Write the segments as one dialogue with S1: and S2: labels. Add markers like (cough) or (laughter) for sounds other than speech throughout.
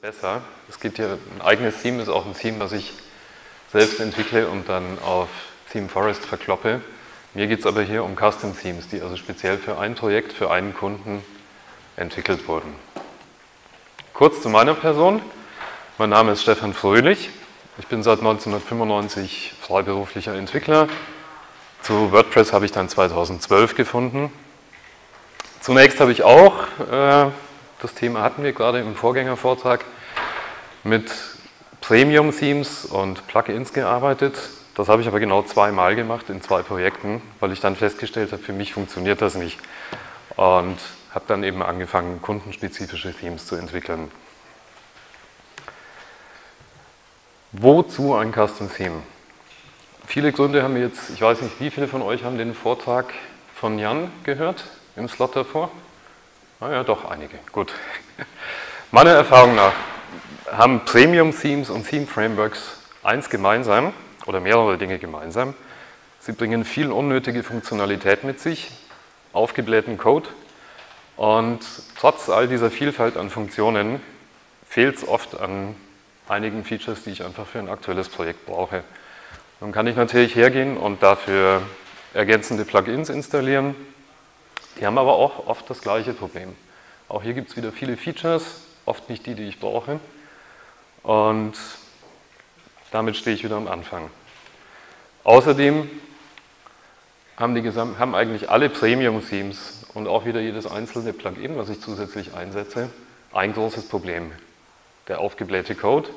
S1: besser. Es gibt hier ein eigenes Theme, ist auch ein Theme, was ich selbst entwickle und dann auf Theme Forest verkloppe. Mir geht es aber hier um Custom Themes, die also speziell für ein Projekt, für einen Kunden entwickelt wurden. Kurz zu meiner Person. Mein Name ist Stefan Fröhlich. Ich bin seit 1995 freiberuflicher Entwickler. Zu WordPress habe ich dann 2012 gefunden. Zunächst habe ich auch, äh, das Thema hatten wir gerade im Vorgängervortrag, mit Premium-Themes und Plugins gearbeitet. Das habe ich aber genau zweimal gemacht in zwei Projekten, weil ich dann festgestellt habe, für mich funktioniert das nicht. Und habe dann eben angefangen, kundenspezifische Themes zu entwickeln. Wozu ein Custom Theme? Viele Gründe haben wir jetzt, ich weiß nicht, wie viele von euch haben den Vortrag von Jan gehört im Slot davor? Naja, doch einige, gut. (laughs) Meiner Erfahrung nach haben Premium-Themes und Theme-Frameworks eins gemeinsam oder mehrere Dinge gemeinsam. Sie bringen viel unnötige Funktionalität mit sich, aufgeblähten Code und trotz all dieser Vielfalt an Funktionen fehlt es oft an einigen Features, die ich einfach für ein aktuelles Projekt brauche. Dann kann ich natürlich hergehen und dafür ergänzende Plugins installieren. Die haben aber auch oft das gleiche Problem. Auch hier gibt es wieder viele Features, oft nicht die, die ich brauche. Und damit stehe ich wieder am Anfang. Außerdem haben, die haben eigentlich alle Premium-Themes und auch wieder jedes einzelne Plugin, was ich zusätzlich einsetze, ein großes Problem. Der aufgeblähte Code.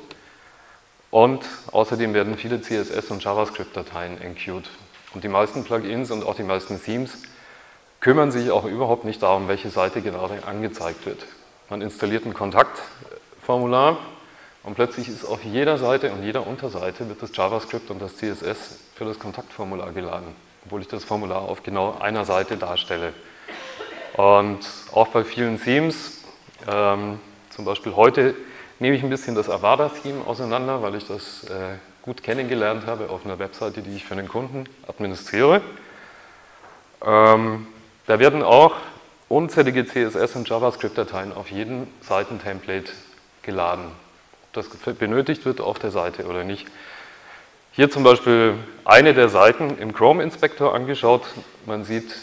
S1: Und außerdem werden viele CSS- und JavaScript-Dateien enqueued. Und die meisten Plugins und auch die meisten Themes kümmern sich auch überhaupt nicht darum, welche Seite gerade angezeigt wird. Man installiert ein Kontaktformular und plötzlich ist auf jeder Seite und jeder Unterseite wird das JavaScript und das CSS für das Kontaktformular geladen, obwohl ich das Formular auf genau einer Seite darstelle. Und auch bei vielen Themes, ähm, zum Beispiel heute nehme ich ein bisschen das Avada-Theme auseinander, weil ich das äh, gut kennengelernt habe auf einer Webseite, die ich für einen Kunden administriere. Ähm, da werden auch unzählige CSS- und JavaScript-Dateien auf jeden Seitentemplate geladen das benötigt wird auf der Seite oder nicht. Hier zum Beispiel eine der Seiten im Chrome Inspector angeschaut. Man sieht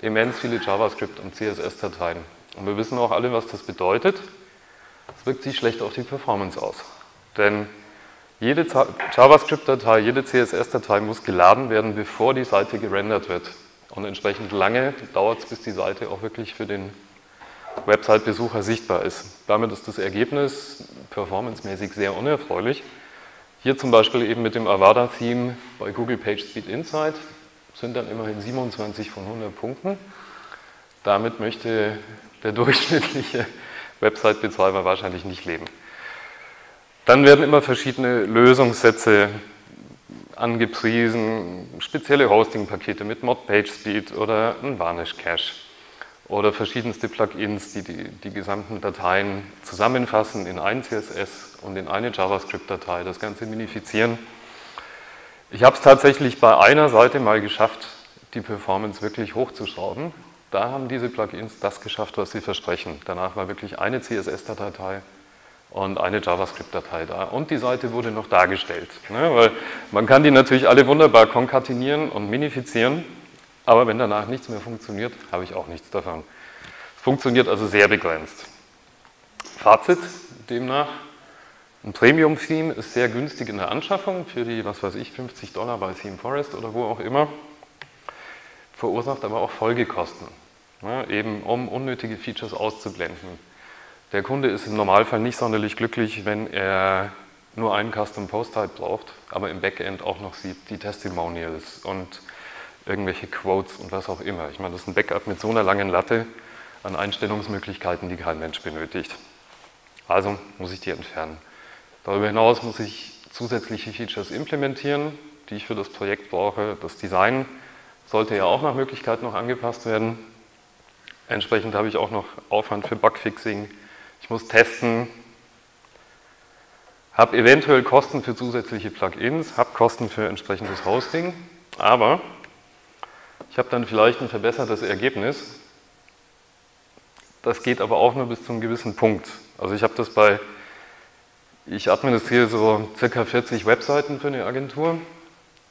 S1: immens viele JavaScript- und CSS-Dateien. Und wir wissen auch alle, was das bedeutet. Es wirkt sich schlecht auf die Performance aus. Denn jede JavaScript-Datei, jede CSS-Datei muss geladen werden, bevor die Seite gerendert wird. Und entsprechend lange dauert es, bis die Seite auch wirklich für den Website-Besucher sichtbar ist. Damit ist das Ergebnis performancemäßig sehr unerfreulich. Hier zum Beispiel eben mit dem Avada-Theme bei Google PageSpeed Insight sind dann immerhin 27 von 100 Punkten. Damit möchte der (laughs) durchschnittliche Website-Betreiber wahrscheinlich nicht leben. Dann werden immer verschiedene Lösungssätze angepriesen, spezielle Hosting-Pakete mit Mod PageSpeed oder ein Varnish Cache oder verschiedenste Plugins, die, die die gesamten Dateien zusammenfassen in ein CSS und in eine JavaScript-Datei, das Ganze minifizieren. Ich habe es tatsächlich bei einer Seite mal geschafft, die Performance wirklich hochzuschrauben. Da haben diese Plugins das geschafft, was sie versprechen. Danach war wirklich eine CSS-Datei und eine JavaScript-Datei da. Und die Seite wurde noch dargestellt. Ne? Weil man kann die natürlich alle wunderbar konkatenieren und minifizieren. Aber wenn danach nichts mehr funktioniert, habe ich auch nichts davon. Funktioniert also sehr begrenzt. Fazit demnach, ein Premium-Theme ist sehr günstig in der Anschaffung für die, was weiß ich, 50 Dollar bei Theme Forest oder wo auch immer, verursacht aber auch Folgekosten, ne, eben um unnötige Features auszublenden. Der Kunde ist im Normalfall nicht sonderlich glücklich, wenn er nur einen Custom Post Type braucht, aber im Backend auch noch sieht die Testimonials und irgendwelche Quotes und was auch immer. Ich meine, das ist ein Backup mit so einer langen Latte an Einstellungsmöglichkeiten, die kein Mensch benötigt. Also muss ich die entfernen. Darüber hinaus muss ich zusätzliche Features implementieren, die ich für das Projekt brauche. Das Design sollte ja auch nach Möglichkeit noch angepasst werden. Entsprechend habe ich auch noch Aufwand für Bugfixing. Ich muss testen, habe eventuell Kosten für zusätzliche Plugins, habe Kosten für entsprechendes Hosting, aber ich habe dann vielleicht ein verbessertes Ergebnis. Das geht aber auch nur bis zu einem gewissen Punkt. Also ich habe das bei Ich administriere so circa 40 Webseiten für eine Agentur.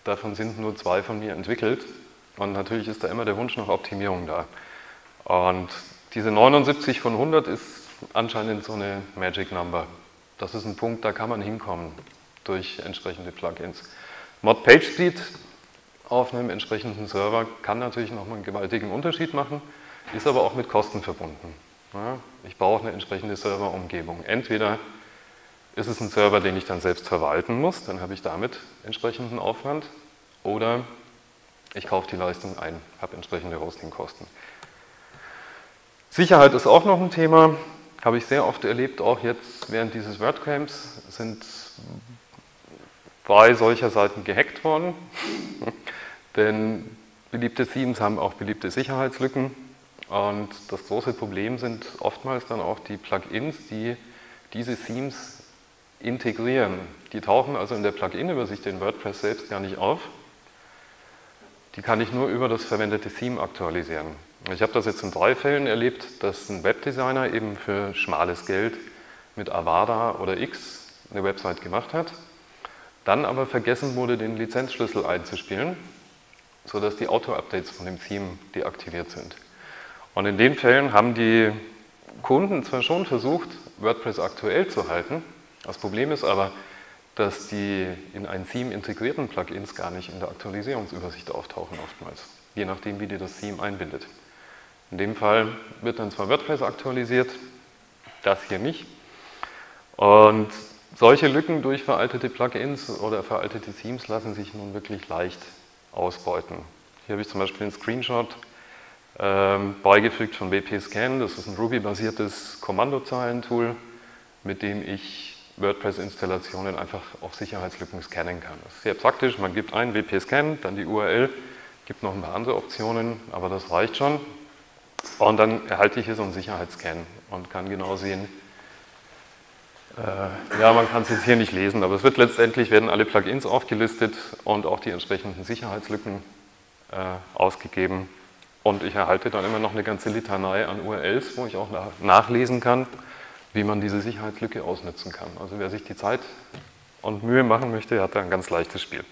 S1: Davon sind nur zwei von mir entwickelt. Und natürlich ist da immer der Wunsch nach Optimierung da. Und diese 79 von 100 ist anscheinend so eine Magic Number. Das ist ein Punkt, da kann man hinkommen durch entsprechende Plugins. Mod PageSpeed auf einem entsprechenden Server kann natürlich nochmal einen gewaltigen Unterschied machen, ist aber auch mit Kosten verbunden. Ich brauche eine entsprechende Serverumgebung. Entweder ist es ein Server, den ich dann selbst verwalten muss, dann habe ich damit entsprechenden Aufwand, oder ich kaufe die Leistung ein, habe entsprechende Hostingkosten. Sicherheit ist auch noch ein Thema, habe ich sehr oft erlebt, auch jetzt während dieses WordCamps sind zwei solcher Seiten gehackt worden, (laughs) denn beliebte Themes haben auch beliebte Sicherheitslücken und das große Problem sind oftmals dann auch die Plugins, die diese Themes integrieren. Die tauchen also in der Plugin-Übersicht in WordPress selbst gar nicht auf. Die kann ich nur über das verwendete Theme aktualisieren. Ich habe das jetzt in drei Fällen erlebt, dass ein Webdesigner eben für schmales Geld mit Avada oder X eine Website gemacht hat, dann aber vergessen wurde, den Lizenzschlüssel einzuspielen, sodass die Auto-Updates von dem Theme deaktiviert sind. Und in den Fällen haben die Kunden zwar schon versucht, WordPress aktuell zu halten, das Problem ist aber, dass die in ein Theme integrierten Plugins gar nicht in der Aktualisierungsübersicht auftauchen oftmals, je nachdem, wie die das Theme einbindet. In dem Fall wird dann zwar WordPress aktualisiert, das hier nicht. Und solche Lücken durch veraltete Plugins oder veraltete Themes lassen sich nun wirklich leicht ausbeuten. Hier habe ich zum Beispiel einen Screenshot ähm, beigefügt von WP-Scan. Das ist ein Ruby-basiertes Kommandozeilentool, mit dem ich WordPress-Installationen einfach auf Sicherheitslücken scannen kann. Das ist sehr praktisch, man gibt ein WP-Scan, dann die URL, gibt noch ein paar andere Optionen, aber das reicht schon. Und dann erhalte ich hier so einen Sicherheitsscan und kann genau sehen, äh, ja, man kann es jetzt hier nicht lesen, aber es wird letztendlich, werden alle Plugins aufgelistet und auch die entsprechenden Sicherheitslücken äh, ausgegeben. Und ich erhalte dann immer noch eine ganze Litanei an URLs, wo ich auch nachlesen kann, wie man diese Sicherheitslücke ausnutzen kann. Also wer sich die Zeit und Mühe machen möchte, hat da ein ganz leichtes Spiel.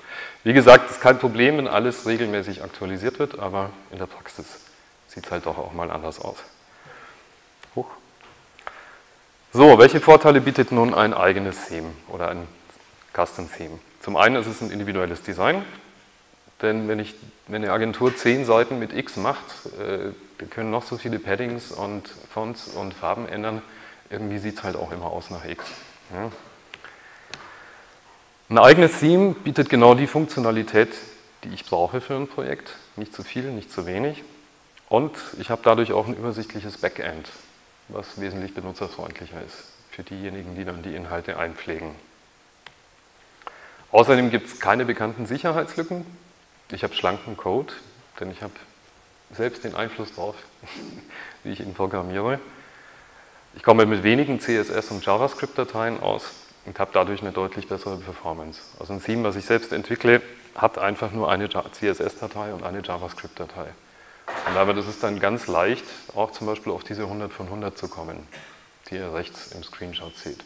S1: Wie gesagt, es ist kein Problem, wenn alles regelmäßig aktualisiert wird, aber in der Praxis sieht es halt doch auch mal anders aus. Hoch. So, welche Vorteile bietet nun ein eigenes Theme oder ein Custom Theme? Zum einen ist es ein individuelles Design, denn wenn, ich, wenn eine Agentur zehn Seiten mit X macht, äh, können noch so viele Paddings und Fonts und Farben ändern, irgendwie sieht es halt auch immer aus nach X. Ja. Ein eigenes Theme bietet genau die Funktionalität, die ich brauche für ein Projekt. Nicht zu viel, nicht zu wenig. Und ich habe dadurch auch ein übersichtliches Backend, was wesentlich benutzerfreundlicher ist für diejenigen, die dann die Inhalte einpflegen. Außerdem gibt es keine bekannten Sicherheitslücken. Ich habe schlanken Code, denn ich habe selbst den Einfluss darauf, (laughs) wie ich ihn programmiere. Ich komme mit wenigen CSS- und JavaScript-Dateien aus und habe dadurch eine deutlich bessere Performance. Also ein Theme, was ich selbst entwickle, hat einfach nur eine CSS-Datei und eine JavaScript-Datei. Und damit ist es dann ganz leicht, auch zum Beispiel auf diese 100 von 100 zu kommen, die ihr rechts im Screenshot seht.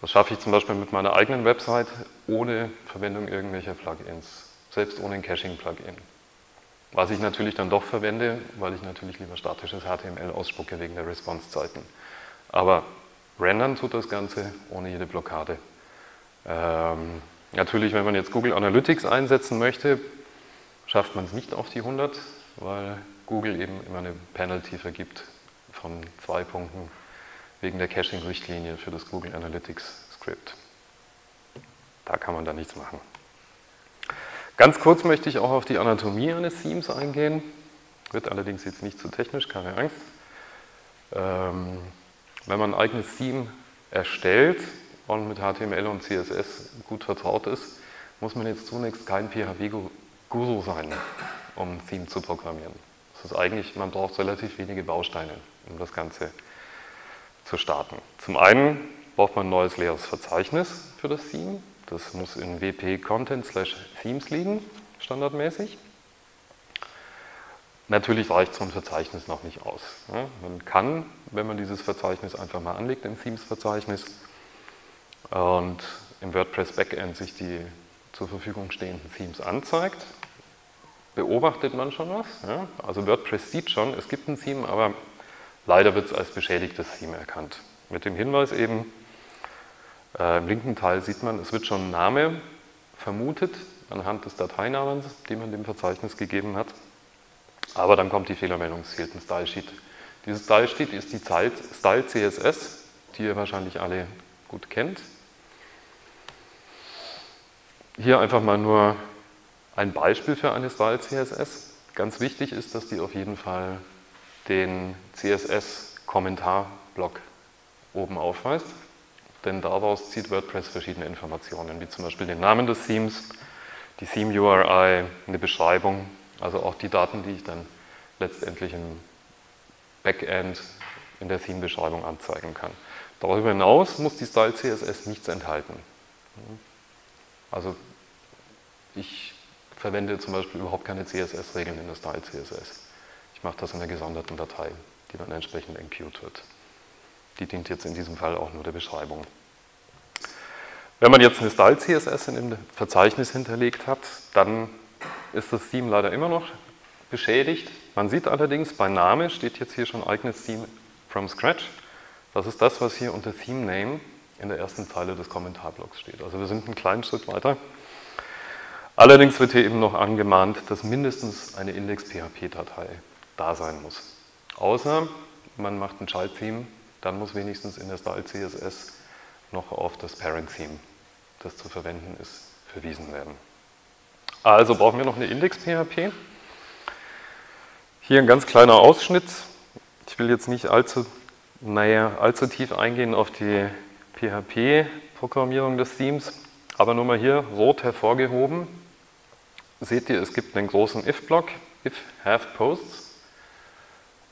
S1: Das schaffe ich zum Beispiel mit meiner eigenen Website ohne Verwendung irgendwelcher Plugins, selbst ohne ein Caching-Plugin. Was ich natürlich dann doch verwende, weil ich natürlich lieber statisches HTML ausspucke wegen der Response-Zeiten. Aber rendern tut das Ganze ohne jede Blockade. Ähm, natürlich, wenn man jetzt Google Analytics einsetzen möchte, schafft man es nicht auf die 100, weil Google eben immer eine Penalty vergibt von zwei Punkten wegen der Caching-Richtlinie für das Google Analytics Script. Da kann man da nichts machen. Ganz kurz möchte ich auch auf die Anatomie eines Themes eingehen. Wird allerdings jetzt nicht zu technisch, keine Angst. Ähm, wenn man ein eigenes Theme erstellt und mit HTML und CSS gut vertraut ist, muss man jetzt zunächst kein PHP-Guru sein, um Theme zu programmieren. Das ist eigentlich, man braucht relativ wenige Bausteine, um das Ganze zu starten. Zum einen braucht man ein neues leeres Verzeichnis für das Theme. Das muss in wp content themes liegen, standardmäßig. Natürlich reicht so ein Verzeichnis noch nicht aus. Man kann, wenn man dieses Verzeichnis einfach mal anlegt im Themes-Verzeichnis, und im WordPress Backend sich die zur Verfügung stehenden Themes anzeigt, beobachtet man schon was. Ja? Also WordPress sieht schon, es gibt ein Theme, aber leider wird es als beschädigtes Theme erkannt. Mit dem Hinweis eben, äh, im linken Teil sieht man, es wird schon ein Name vermutet anhand des Dateinamens, den man dem Verzeichnis gegeben hat. Aber dann kommt die Fehlermeldung, es fehlt ein Style Sheet. Dieses Style Sheet ist die Style CSS, die ihr wahrscheinlich alle gut kennt. Hier einfach mal nur ein Beispiel für eine Style CSS. Ganz wichtig ist, dass die auf jeden Fall den CSS-Kommentarblock oben aufweist, denn daraus zieht WordPress verschiedene Informationen, wie zum Beispiel den Namen des Themes, die Theme-URI, eine Beschreibung, also auch die Daten, die ich dann letztendlich im Backend in der Theme-Beschreibung anzeigen kann. Darüber hinaus muss die Style CSS nichts enthalten. Also ich verwende zum Beispiel überhaupt keine CSS-Regeln in der Style CSS. Ich mache das in einer gesonderten Datei, die dann entsprechend enqueued wird. Die dient jetzt in diesem Fall auch nur der Beschreibung. Wenn man jetzt eine Style CSS in dem Verzeichnis hinterlegt hat, dann ist das Theme leider immer noch beschädigt. Man sieht allerdings, bei Name steht jetzt hier schon eigenes Theme from scratch. Das ist das, was hier unter Theme Name in der ersten Zeile des Kommentarblocks steht. Also wir sind einen kleinen Schritt weiter. Allerdings wird hier eben noch angemahnt, dass mindestens eine Index-PHP-Datei da sein muss. Außer man macht ein Child-Theme, dann muss wenigstens in der Style CSS noch auf das Parent-Theme das zu verwenden ist, verwiesen werden. Also brauchen wir noch eine Index-PHP. Hier ein ganz kleiner Ausschnitt. Ich will jetzt nicht allzu, naja, allzu tief eingehen auf die PHP-Programmierung des Themes, aber nur mal hier rot hervorgehoben. Seht ihr, es gibt einen großen if-Block, if have posts.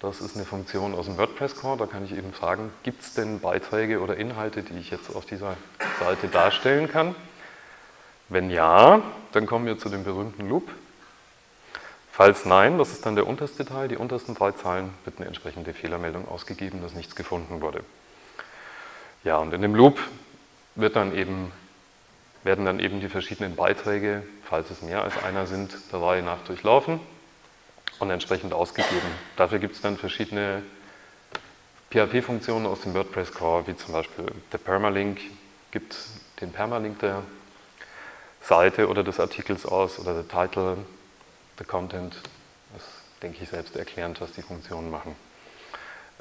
S1: Das ist eine Funktion aus dem WordPress-Core. Da kann ich eben fragen, gibt es denn Beiträge oder Inhalte, die ich jetzt auf dieser Seite darstellen kann? Wenn ja, dann kommen wir zu dem berühmten Loop. Falls nein, das ist dann der unterste Teil, die untersten drei Zeilen, wird eine entsprechende Fehlermeldung ausgegeben, dass nichts gefunden wurde. Ja, und in dem Loop wird dann eben, werden dann eben die verschiedenen Beiträge, falls es mehr als einer sind, der Reihe nach durchlaufen und entsprechend ausgegeben. Dafür gibt es dann verschiedene PHP-Funktionen aus dem WordPress Core, wie zum Beispiel der Permalink, gibt den Permalink der Seite oder des Artikels aus oder der Title, der Content. Das denke ich selbst erklärend, was die Funktionen machen.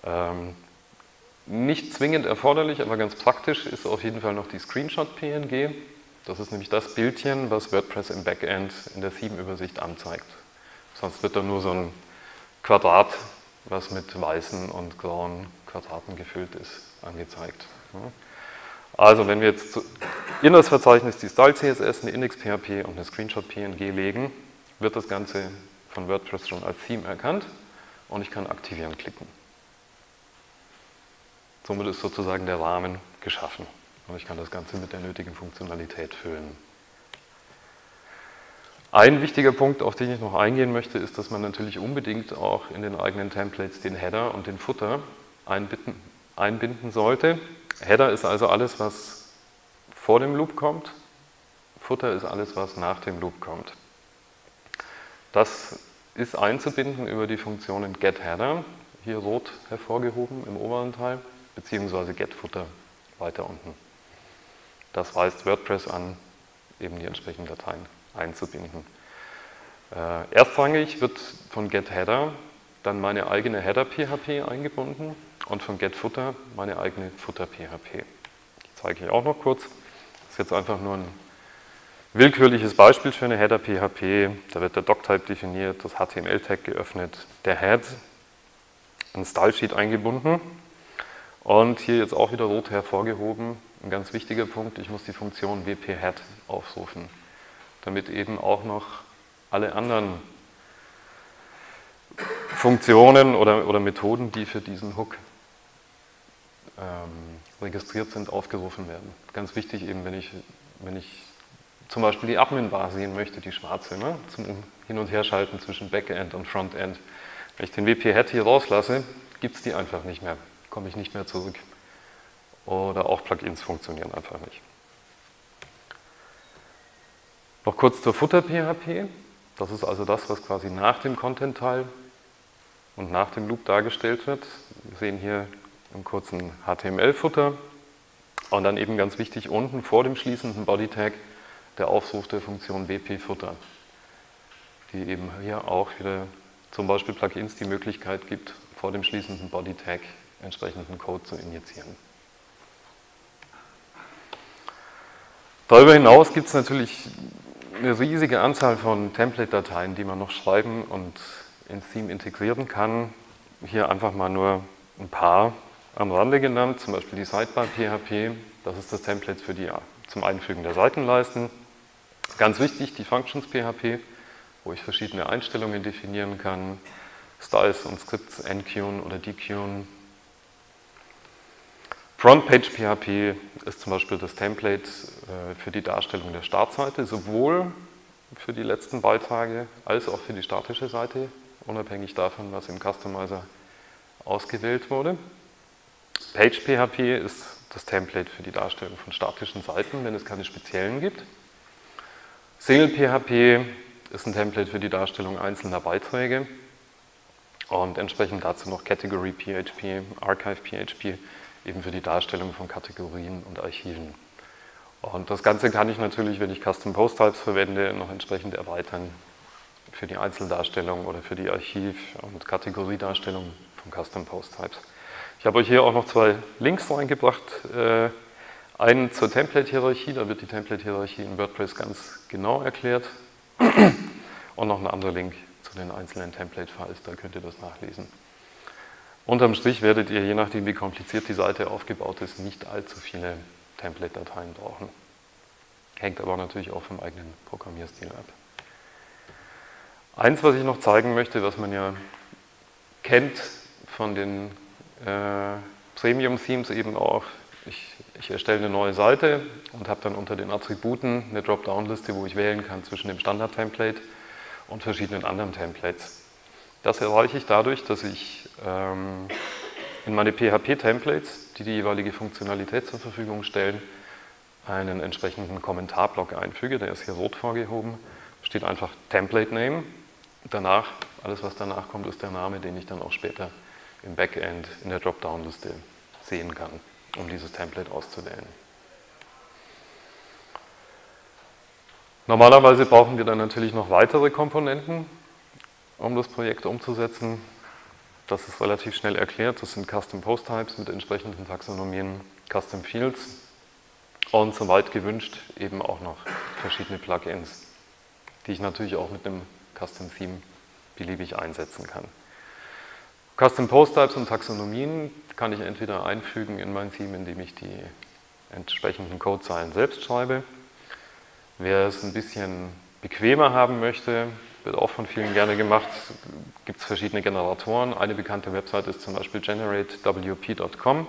S1: Ähm, nicht zwingend erforderlich, aber ganz praktisch ist auf jeden Fall noch die Screenshot-PNG. Das ist nämlich das Bildchen, was WordPress im Backend in der Theme-Übersicht anzeigt. Sonst wird da nur so ein Quadrat, was mit weißen und grauen Quadraten gefüllt ist, angezeigt. Also wenn wir jetzt in das Verzeichnis die Style CSS, eine Index PHP und eine Screenshot PNG legen, wird das Ganze von WordPress schon als Theme erkannt und ich kann aktivieren klicken. Somit ist sozusagen der Rahmen geschaffen und ich kann das Ganze mit der nötigen Funktionalität füllen. Ein wichtiger Punkt, auf den ich noch eingehen möchte, ist, dass man natürlich unbedingt auch in den eigenen Templates den Header und den Footer einbinden, einbinden sollte. Header ist also alles, was vor dem Loop kommt. Footer ist alles, was nach dem Loop kommt. Das ist einzubinden über die Funktionen getHeader, hier rot hervorgehoben im oberen Teil, beziehungsweise getFooter weiter unten. Das weist WordPress an, eben die entsprechenden Dateien einzubinden. Äh, erstrangig wird von getHeader dann meine eigene Header-PHP eingebunden und von getFooter meine eigene Footer-PHP. Die zeige ich auch noch kurz. Das ist jetzt einfach nur ein willkürliches Beispiel für eine Header-PHP. Da wird der Doctype definiert, das HTML-Tag geöffnet, der Head, ein Style-Sheet eingebunden und hier jetzt auch wieder rot hervorgehoben. Ein ganz wichtiger Punkt, ich muss die Funktion wp-head aufrufen damit eben auch noch alle anderen Funktionen oder, oder Methoden, die für diesen Hook ähm, registriert sind, aufgerufen werden. Ganz wichtig eben, wenn ich, wenn ich zum Beispiel die Admin-Bar sehen möchte, die schwarze, ne, zum Hin- und Herschalten zwischen Backend und Frontend. Wenn ich den WP-Head hier rauslasse, gibt es die einfach nicht mehr, komme ich nicht mehr zurück. Oder auch Plugins funktionieren einfach nicht. Noch kurz zur Futter-PHP. Das ist also das, was quasi nach dem Content-Teil und nach dem Loop dargestellt wird. Wir sehen hier einen kurzen HTML-Futter und dann eben ganz wichtig unten vor dem schließenden Body-Tag der Aufruf der Funktion WP-Futter, die eben hier auch wieder zum Beispiel Plugins die Möglichkeit gibt, vor dem schließenden Body-Tag entsprechenden Code zu injizieren. Darüber hinaus gibt es natürlich eine riesige Anzahl von Template-Dateien, die man noch schreiben und ins Theme integrieren kann. Hier einfach mal nur ein paar am Rande genannt, zum Beispiel die Sidebar-PHP. Das ist das Template für die, zum Einfügen der Seitenleisten. Ganz wichtig, die Functions-PHP, wo ich verschiedene Einstellungen definieren kann, Styles und Scripts enqueuen oder dequeuen. Frontpage PHP ist zum Beispiel das Template äh, für die Darstellung der Startseite, sowohl für die letzten Beitrage als auch für die statische Seite, unabhängig davon, was im Customizer ausgewählt wurde. Page PHP ist das Template für die Darstellung von statischen Seiten, wenn es keine speziellen gibt. Single PHP ist ein Template für die Darstellung einzelner Beiträge und entsprechend dazu noch Category PHP, Archive PHP, eben für die Darstellung von Kategorien und Archiven. Und das Ganze kann ich natürlich, wenn ich Custom Post Types verwende, noch entsprechend erweitern für die Einzeldarstellung oder für die Archiv- und Kategoriedarstellung von Custom Post Types. Ich habe euch hier auch noch zwei Links reingebracht. Äh, einen zur Template-Hierarchie, da wird die Template-Hierarchie in WordPress ganz genau erklärt. Und noch ein anderer Link zu den einzelnen Template-Files, da könnt ihr das nachlesen. Unterm Strich werdet ihr, je nachdem wie kompliziert die Seite aufgebaut ist, nicht allzu viele Template-Dateien brauchen. Hängt aber natürlich auch vom eigenen Programmierstil ab. Eins, was ich noch zeigen möchte, was man ja kennt von den äh, Premium-Themes eben auch, ich, ich, erstelle eine neue Seite und habe dann unter den Attributen eine Dropdown-Liste, wo ich wählen kann zwischen dem Standard-Template und verschiedenen anderen Templates. Das erreiche ich dadurch, dass ich ähm, in meine PHP-Templates, die die jeweilige Funktionalität zur Verfügung stellen, einen entsprechenden Kommentarblock einfüge. Der ist hier rot vorgehoben. Steht einfach Template Name. Danach, alles was danach kommt, ist der Name, den ich dann auch später im Backend in der Dropdown-Liste sehen kann, um dieses Template auszuwählen. Normalerweise brauchen wir dann natürlich noch weitere Komponenten, um das Projekt umzusetzen. Das ist relativ schnell erklärt. Das sind Custom Post Types mit entsprechenden Taxonomien, Custom Fields und soweit gewünscht eben auch noch verschiedene Plugins, die ich natürlich auch mit einem Custom Theme beliebig einsetzen kann. Custom Post Types und Taxonomien kann ich entweder einfügen in mein Theme, indem ich die entsprechenden Codezeilen selbst schreibe. Wer es ein bisschen bequemer haben möchte, wird auch von vielen gerne gemacht, gibt es verschiedene Generatoren. Eine bekannte Website ist zum Beispiel generatewp.com.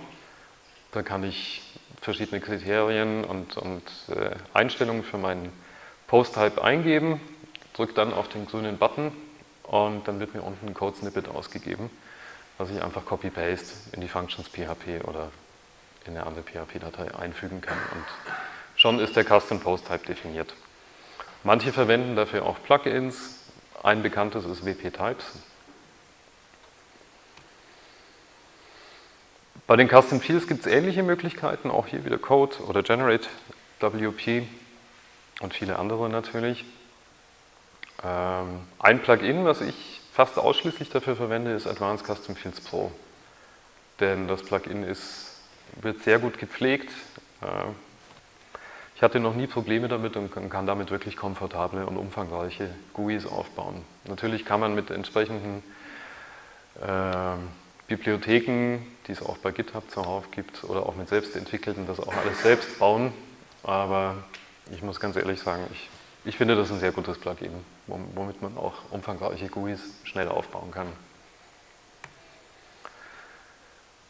S1: Da kann ich verschiedene Kriterien und, und äh, Einstellungen für meinen Post-Type eingeben, drücke dann auf den grünen Button und dann wird mir unten ein Code-Snippet ausgegeben was ich einfach Copy-Paste in die Functions PHP oder in eine andere PHP-Datei einfügen kann und schon ist der Custom Post Type definiert. Manche verwenden dafür auch Plugins. Ein bekanntes ist WP Types. Bei den Custom Fields gibt es ähnliche Möglichkeiten, auch hier wieder Code oder Generate WP und viele andere natürlich. Ähm, ein Plugin, was ich fast ausschließlich dafür verwende, ist Advanced Custom Fields Pro. Denn das Plugin ist, wird sehr gut gepflegt. Ich hatte noch nie Probleme damit und kann damit wirklich komfortable und umfangreiche GUIs aufbauen. Natürlich kann man mit entsprechenden äh, Bibliotheken, die es auch bei GitHub zuhauf gibt, oder auch mit selbstentwickelten, das auch alles selbst bauen. Aber ich muss ganz ehrlich sagen, ich ich finde das ein sehr gutes Plugin, womit man auch umfangreiche GUIs schnell aufbauen kann.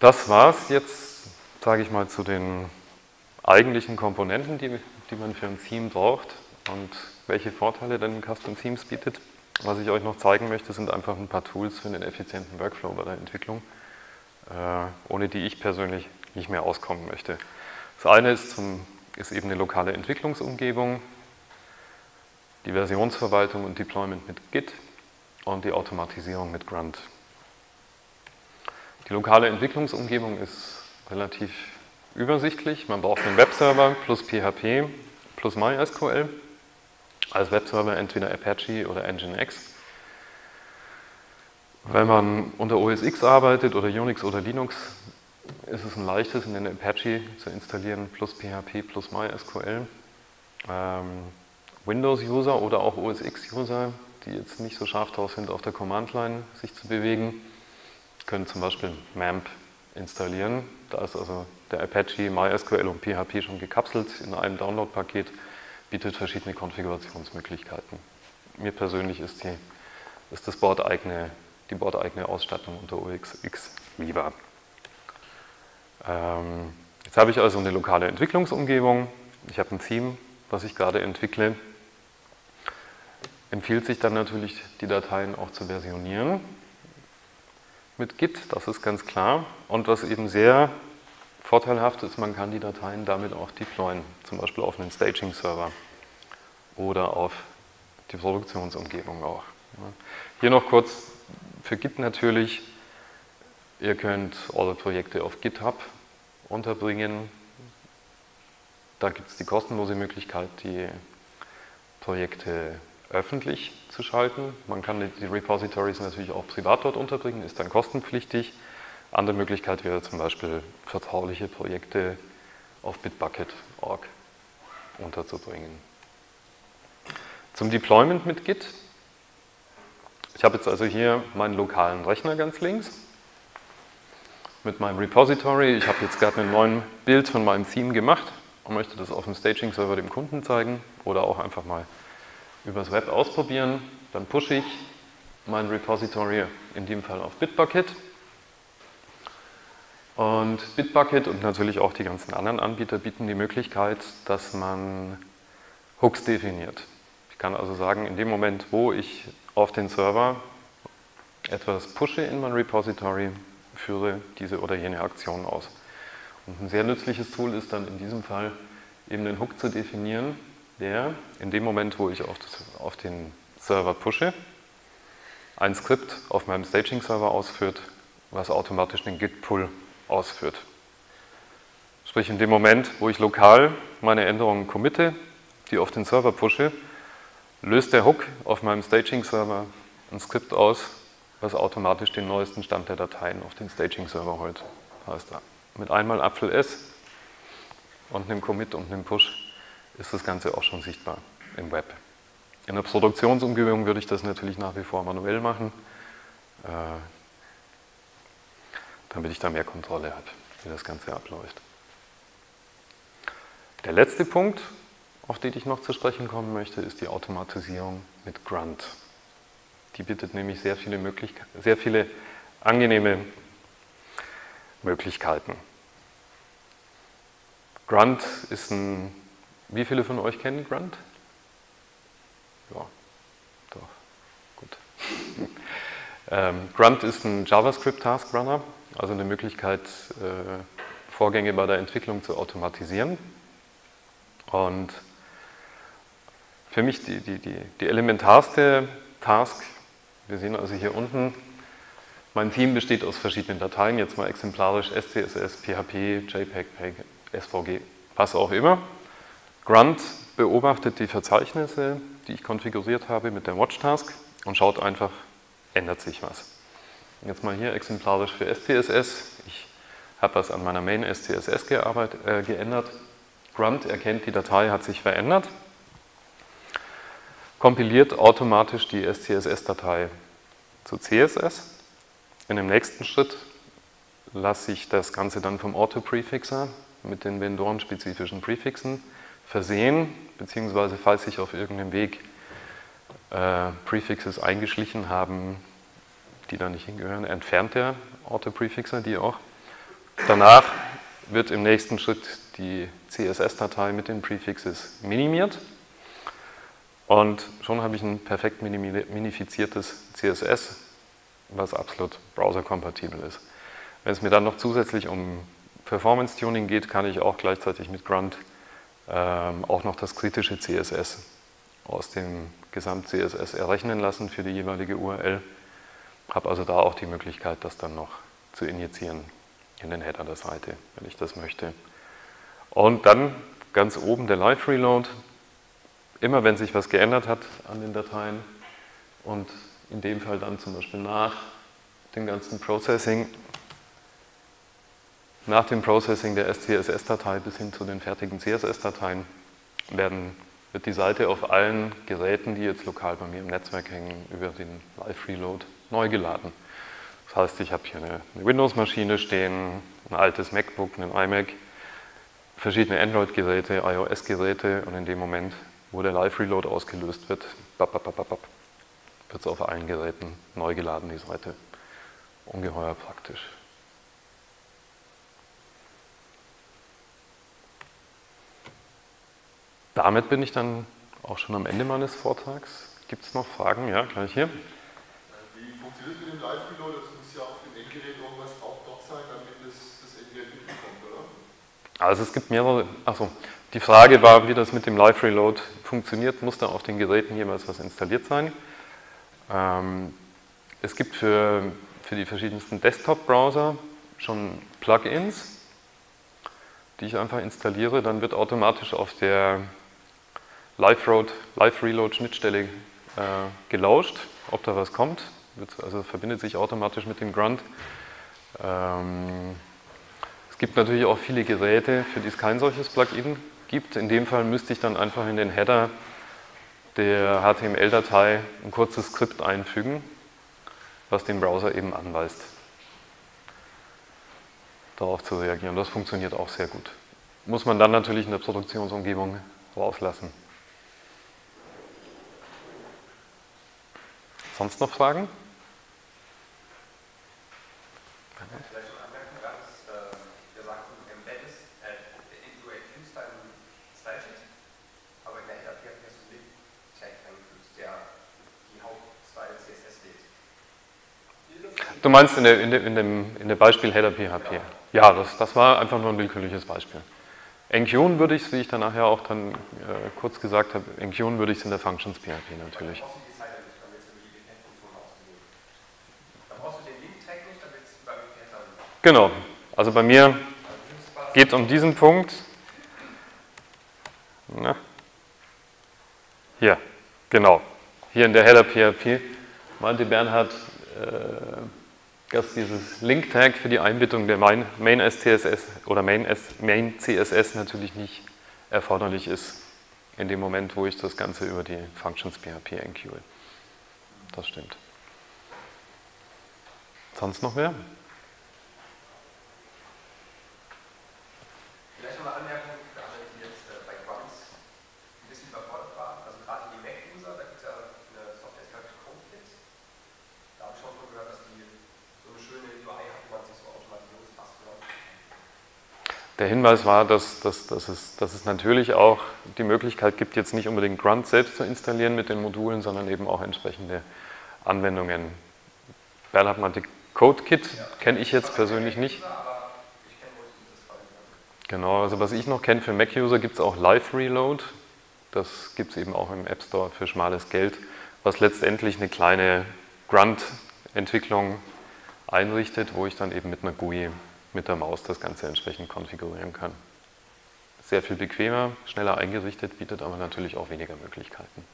S1: Das war es jetzt, sage ich mal, zu den eigentlichen Komponenten, die, die man für ein Theme braucht und welche Vorteile denn Custom Themes bietet. Was ich euch noch zeigen möchte, sind einfach ein paar Tools für einen effizienten Workflow bei der Entwicklung, äh, ohne die ich persönlich nicht mehr auskommen möchte. Das eine ist, zum, ist eben eine lokale Entwicklungsumgebung, die Versionsverwaltung und Deployment mit Git und die Automatisierung mit Grunt. Die lokale Entwicklungsumgebung ist relativ übersichtlich. Man braucht einen Webserver plus PHP plus MySQL. Als Webserver entweder Apache oder Nginx. Wenn man unter OS X arbeitet oder Unix oder Linux, ist es ein leichtes, in den Apache zu installieren plus PHP plus MySQL. Ähm, Windows-User oder auch OS X-User, die jetzt nicht so scharf drauf sind, auf der Command-Line sich zu bewegen, können zum Beispiel MAMP installieren. Da ist also der Apache, MySQL und PHP schon gekapselt in einem Download-Paket, bietet verschiedene Konfigurationsmöglichkeiten. Mir persönlich ist, die, ist das bordeigene, die bordeigene Ausstattung unter OS X lieber. Ähm, jetzt habe ich also eine lokale Entwicklungsumgebung. Ich habe ein Theme, was ich gerade entwickle. Empfiehlt sich dann natürlich, die Dateien auch zu versionieren mit Git, das ist ganz klar. Und was eben sehr vorteilhaft ist, man kann die Dateien damit auch deployen, zum Beispiel auf einen Staging-Server oder auf die Produktionsumgebung auch. Hier noch kurz für Git natürlich, ihr könnt eure Projekte auf GitHub unterbringen. Da gibt es die kostenlose Möglichkeit, die Projekte öffentlich zu schalten. Man kann die Repositories natürlich auch privat dort unterbringen, ist dann kostenpflichtig. Andere Möglichkeit wäre zum Beispiel vertrauliche Projekte auf Bitbucket.org unterzubringen. Zum Deployment mit Git. Ich habe jetzt also hier meinen lokalen Rechner ganz links mit meinem Repository. Ich habe jetzt gerade ein neues Bild von meinem Theme gemacht und möchte das auf dem Staging-Server dem Kunden zeigen oder auch einfach mal übers Web ausprobieren. Dann pushe ich mein Repository in dem Fall auf Bitbucket. Und Bitbucket und natürlich auch die ganzen anderen Anbieter bieten die Möglichkeit, dass man Hooks definiert. Ich kann also sagen, in dem Moment, wo ich auf den Server etwas pushe in mein Repository, führe diese oder jene Aktion aus. Und ein sehr nützliches Tool ist dann in diesem Fall eben den Hook zu definieren, der in dem Moment, wo ich auf, das, auf den Server pushe, ein Skript auf meinem Staging-Server ausführt, was automatisch den Git-Pull ausführt. Sprich, in dem Moment, wo ich lokal meine Änderungen committe, die auf den Server pushe, löst der Hook auf meinem Staging-Server ein Skript aus, was automatisch den neuesten Stand der Dateien auf den Staging-Server holt. Heißt, mit einmal Apfel S und einem Commit und einem Push ist das Ganze auch schon sichtbar im Web. In der Produktionsumgebung würde ich das natürlich nach wie vor manuell machen, äh, damit ich da mehr Kontrolle habe, wie das Ganze abläuft. Der letzte Punkt, auf den ich noch zu sprechen kommen möchte, ist die Automatisierung mit Grunt. Die bietet nämlich sehr viele, sehr viele angenehme Möglichkeiten. Grunt ist ein wie viele von euch kennen Grunt? Ja, doch, gut. (laughs) ähm, Grunt ist ein JavaScript Task Runner, also eine Möglichkeit, äh, Vorgänge bei der Entwicklung zu automatisieren. Und für mich die, die, die, die elementarste Task, wir sehen also hier unten, mein Team besteht aus verschiedenen Dateien, jetzt mal exemplarisch SCSS, PHP, JPEG, SVG, was auch immer. Grunt beobachtet die Verzeichnisse, die ich konfiguriert habe mit der Watch-Task und schaut einfach, ändert sich was. Jetzt mal hier exemplarisch für SCSS. Ich habe was an meiner Main SCSS äh, geändert. Grunt erkennt, die Datei hat sich verändert, kompiliert automatisch die SCSS-Datei zu CSS. In dem nächsten Schritt lasse ich das Ganze dann vom Auto-Prefixer mit den vendorenspezifischen Prefixen versehen, beziehungsweise falls sich auf irgendeinem Weg äh, Prefixes eingeschlichen haben, die da nicht hingehören, entfernt der Auto-Prefixer die auch. Danach wird im nächsten Schritt die CSS-Datei mit den Prefixes minimiert und schon habe ich ein perfekt minifiziertes CSS, was absolut browserkompatibel ist. Wenn es mir dann noch zusätzlich um Performance Tuning geht, kann ich auch gleichzeitig mit Grunt ähm, auch noch das kritische CSS aus dem Gesamt-CSS errechnen lassen für die jeweilige URL. Habe also da auch die Möglichkeit, das dann noch zu injizieren in den Header der Seite, wenn ich das möchte. Und dann ganz oben der Live Reload. Immer wenn sich was geändert hat an den Dateien und in dem Fall dann zum Beispiel nach dem ganzen Processing, nach dem Processing der SCSS-Datei bis hin zu den fertigen CSS-Dateien werden, wird die Seite auf allen Geräten, die jetzt lokal bei mir im Netzwerk hängen, über den Live Reload neu geladen. Das heißt, ich habe hier eine, eine Windows-Maschine stehen, ein altes MacBook, einen iMac, verschiedene Android-Geräte, iOS-Geräte und in dem Moment, wo der Live-Reload ausgelöst wird, wird es auf allen Geräten neu geladen, die Seite. Ungeheuer praktisch. Damit bin ich dann auch schon am Ende meines Vortrags. Gibt es noch Fragen? Ja, gleich hier.
S2: Es mit dem Live-Reload? Das muss ja auf dem Endgerät irgendwas auch dort sein, damit das, das Endgerät mitbekommt, oder?
S1: Also es gibt mehrere, achso, die Frage war, wie das mit dem Live-Reload funktioniert, muss da auf den Geräten jeweils was installiert sein. Ähm, es gibt für, für die verschiedensten Desktop-Browser schon Plugins, die ich einfach installiere, dann wird automatisch auf der Live-Reload-Schnittstelle äh, gelauscht, ob da was kommt. Also verbindet sich automatisch mit dem Grunt. Ähm, es gibt natürlich auch viele Geräte, für die es kein solches Plugin gibt. In dem Fall müsste ich dann einfach in den Header der HTML-Datei ein kurzes Skript einfügen, was den Browser eben anweist, darauf zu reagieren. Das funktioniert auch sehr gut. Muss man dann natürlich in der Produktionsumgebung rauslassen. Sonst noch Fragen?
S3: Du
S1: meinst in, der, in, der, in, dem, in dem Beispiel Header PHP? Ja, das, das war einfach nur ein willkürliches Beispiel. Enqueue würde ich es, wie ich dann nachher auch dann äh, kurz gesagt habe, Enqueue würde ich es in der Functions PHP natürlich.
S3: Brauchst du die Zeile nicht, damit es über brauchst du den Link-Tag nicht, damit es über
S1: Genau, also bei mir geht um diesen Punkt. Na. Hier, genau. Hier in der Header PHP meinte Bernhard, äh, dass dieses Link-Tag für die Einbindung der Main, Main oder Main CSS natürlich nicht erforderlich ist in dem Moment, wo ich das Ganze über die Functions PHP enqueue. Das stimmt. Sonst noch mehr?
S3: Vielleicht noch eine Anmerkung für alle, die jetzt äh, bei Grunts ein bisschen überfordert waren. Also gerade die Mac-User, da gibt es ja eine Software, die heißt CodeKit. Da habe ich schon von gehört, dass die so eine schöne UI hat, wo man sich so Automatisierungspass hört.
S1: Der Hinweis war, dass, dass, dass, es, dass es natürlich auch die Möglichkeit gibt, jetzt nicht unbedingt Grunt selbst zu installieren mit den Modulen, sondern eben auch entsprechende Anwendungen. Bernhard meinte CodeKit, kenne ich jetzt persönlich nicht. Genau, also was ich noch kenne für Mac-User gibt es auch Live Reload. Das gibt es eben auch im App Store für schmales Geld, was letztendlich eine kleine Grunt-Entwicklung einrichtet, wo ich dann eben mit einer GUI mit der Maus das Ganze entsprechend konfigurieren kann. Sehr viel bequemer, schneller eingerichtet, bietet aber natürlich auch weniger Möglichkeiten.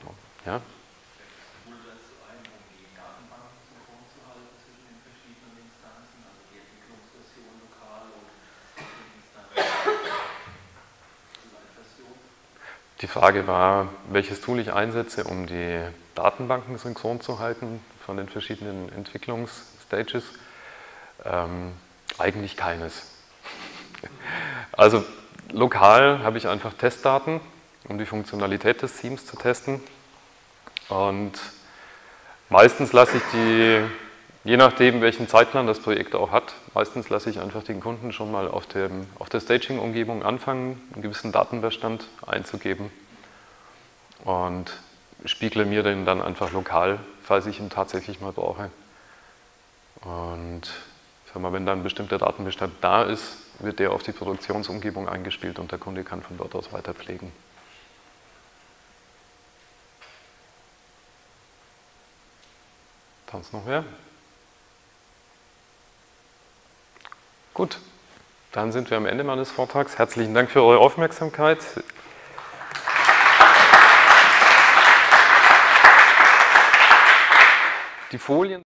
S1: Genau. Ja?
S4: Also.
S1: Die Frage war, welches Tool ich einsetze, um die Datenbanken synchron zu halten von den verschiedenen Entwicklungsstages. Ähm, eigentlich keines. Also lokal habe ich einfach Testdaten, um die Funktionalität des Themes zu testen. Und meistens lasse ich die, je nachdem welchen Zeitplan das Projekt auch hat, meistens lasse ich einfach den Kunden schon mal auf, dem, auf der Staging-Umgebung anfangen, einen gewissen Datenbestand einzugeben und spiegle mir den dann einfach lokal, falls ich ihn tatsächlich mal brauche. Und Sag mal, wenn dann ein bestimmter Datenbestand da ist, wird der auf die Produktionsumgebung eingespielt und der Kunde kann von dort aus weiter pflegen. Tanzt noch wer? Gut, dann sind wir am Ende meines Vortrags. Herzlichen Dank für eure Aufmerksamkeit. Die Folien